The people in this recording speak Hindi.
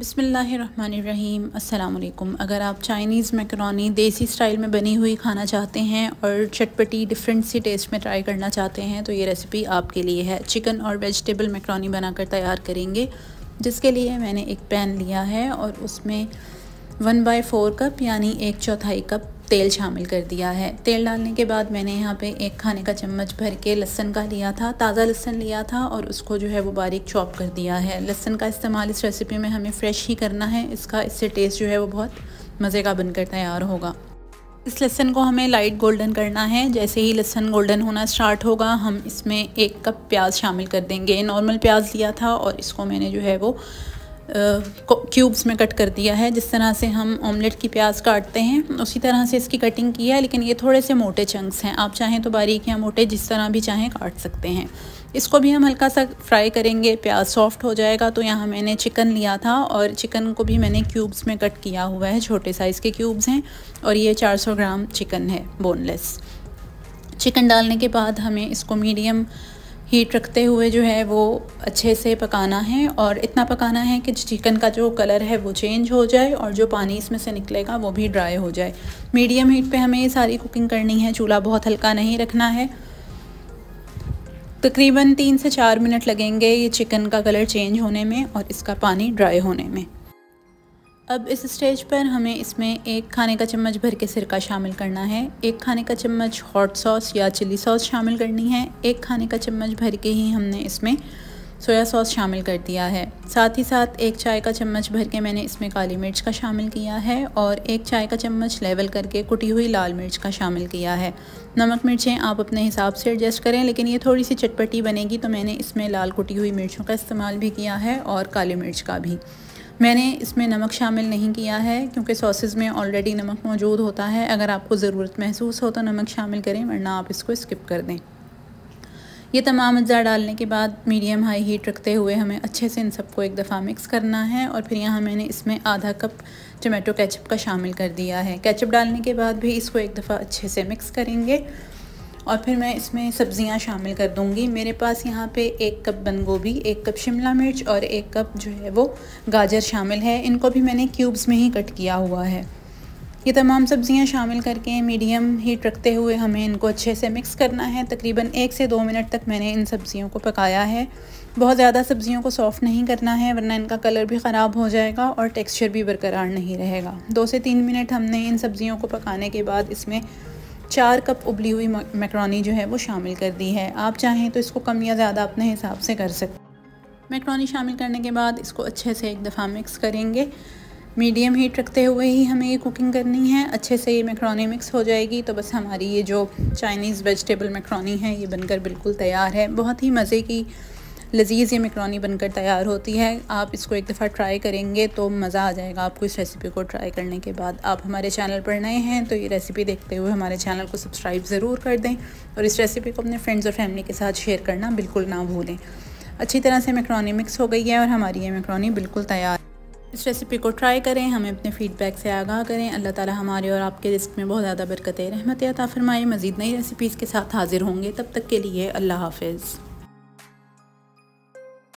बिसमीम अल्लाम अगर आप चाइनीज़ मैकरोनी देसी स्टाइल में बनी हुई खाना चाहते हैं और चटपटी डिफरेंट सी टेस्ट में ट्राई करना चाहते हैं तो ये रेसिपी आपके लिए है। चिकन और वेजिटेबल मैकरोनी बनाकर तैयार करेंगे, जिसके लिए मैंने एक पैन लिया है और उसमें वन बाई फ़ोर कप यानी एक चौथाई कप तेल शामिल कर दिया है। तेल डालने के बाद मैंने यहाँ पे एक खाने का चम्मच भर के लहसन का लिया था, ताज़ा लहसन लिया था और उसको जो है वो बारीक चॉप कर दिया है। लहसन का इस्तेमाल इस रेसिपी में हमें फ़्रेश ही करना है, इसका, इससे टेस्ट जो है वो बहुत मज़े का बनकर तैयार होगा। इस लहसन को हमें लाइट गोल्डन करना है, जैसे ही लहसन गोल्डन होना स्टार्ट होगा, हम इसमें एक कप प्याज शामिल कर देंगे। नॉर्मल प्याज लिया था और इसको मैंने जो है वो क्यूब्स में कट कर दिया है, जिस तरह से हम ऑमलेट की प्याज काटते हैं, उसी तरह से इसकी कटिंग की है, लेकिन ये थोड़े से मोटे चंक्स हैं। आप चाहें तो बारीक या मोटे, जिस तरह भी चाहें काट सकते हैं। इसको भी हम हल्का सा फ्राई करेंगे, प्याज सॉफ्ट हो जाएगा तो यहाँ मैंने चिकन लिया था, और चिकन को भी मैंने क्यूब्स में कट किया हुआ है, छोटे साइज़ के क्यूब्स हैं, और ये 400 ग्राम चिकन है बोनलेस चिकन डालने के बाद हमें इसको मीडियम हीट रखते हुए जो है वो अच्छे से पकाना है और इतना पकाना है कि चिकन का जो कलर है वो चेंज हो जाए और जो पानी इसमें से निकलेगा वो भी ड्राई हो जाए। मीडियम हीट पे हमें ये सारी कुकिंग करनी है, चूल्हा बहुत हल्का नहीं रखना है। तकरीबन तीन से चार मिनट लगेंगे ये चिकन का कलर चेंज होने में और इसका पानी ड्राई होने में। अब इस स्टेज पर हमें इसमें एक खाने का चम्मच भर के सिरका शामिल करना है। एक खाने का चम्मच हॉट सॉस या चिली सॉस शामिल करनी है। एक खाने का चम्मच भर के ही हमने इसमें सोया सॉस शामिल कर दिया है। साथ ही साथ एक चाय का चम्मच भर के मैंने इसमें काली मिर्च का शामिल किया है और एक चाय का चम्मच लेवल करके कुटी हुई लाल मिर्च का शामिल किया है। नमक मिर्चें आप अपने हिसाब से एडजस्ट करें, लेकिन ये थोड़ी सी चटपटी बनेगी तो मैंने इसमें लाल कुटी हुई मिर्चों का इस्तेमाल भी किया है और काली मिर्च का भी। मैंने इसमें नमक शामिल नहीं किया है, क्योंकि सॉसेज में ऑलरेडी नमक मौजूद होता है। अगर आपको ज़रूरत महसूस हो तो नमक शामिल करें, वरना आप इसको स्किप कर दें। ये तमाम अज्जा डालने के बाद मीडियम हाई हीट रखते हुए हमें अच्छे से इन सबको एक दफ़ा मिक्स करना है और फिर यहाँ मैंने इसमें आधा कप टमाटो केचप का शामिल कर दिया है। केचप डालने के बाद भी इसको एक दफ़ा अच्छे से मिक्स करेंगे। और फिर मैं इसमें सब्ज़ियाँ शामिल कर दूँगी। मेरे पास यहाँ पे एक कप बंद गोभी एक कप शिमला मिर्च और एक कप जो है वो गाजर शामिल है। इनको भी मैंने क्यूब्स में ही कट किया हुआ है। ये तमाम सब्ज़ियाँ शामिल करके मीडियम हीट रखते हुए हमें इनको अच्छे से मिक्स करना है। तकरीबन एक से दो मिनट तक मैंने इन सब्ज़ियों को पकाया है। बहुत ज़्यादा सब्ज़ियों को सॉफ़्ट नहीं करना है, वरना इनका कलर भी ख़राब हो जाएगा और टेक्सचर भी बरकरार नहीं रहेगा। दो से तीन मिनट हमने इन सब्ज़ियों को पकाने के बाद इसमें चार कप उबली हुई मैक्रोनी जो है वो शामिल कर दी है। आप चाहें तो इसको कम या ज़्यादा अपने हिसाब से कर सकते मैक्रोनी शामिल करने के बाद इसको अच्छे से एक दफ़ा मिक्स करेंगे। मीडियम हीट रखते हुए ही हमें ये कुकिंग करनी है। अच्छे से ये मैक्रोनी मिक्स हो जाएगी। तो बस हमारी ये जो चाइनीज़ वेजिटेबल मैक्रोनी है, ये बनकर बिल्कुल तैयार है। बहुत ही मज़े की लजीज़ ये मैक्रोनी बनकर तैयार होती है। आप इसको एक दफ़ा ट्राई करेंगे तो मज़ा आ जाएगा आपको इस रेसिपी को ट्राई करने के बाद। आप हमारे चैनल पर नए हैं तो ये रेसिपी देखते हुए हमारे चैनल को सब्सक्राइब ज़रूर कर दें और इस रेसिपी को अपने फ्रेंड्स और फैमिली के साथ शेयर करना बिल्कुल ना भूलें। अच्छी तरह से मैक्रोनी मिक्स हो गई है और हमारी ये मैक्रोनी बिल्कुल तैयार इस रेसिपी को ट्राई करें, हमें अपने फ़ीडबैक से आगाह करें। अल्लाह ताला हमारे और आपके रिस्क में बहुत ज़्यादा बरकत, रहमत अता फ़रमाए। मज़ीद नई रेसिपीज़ के साथ हाज़िर होंगे, तब तक के लिए अल्लाह हाफिज़।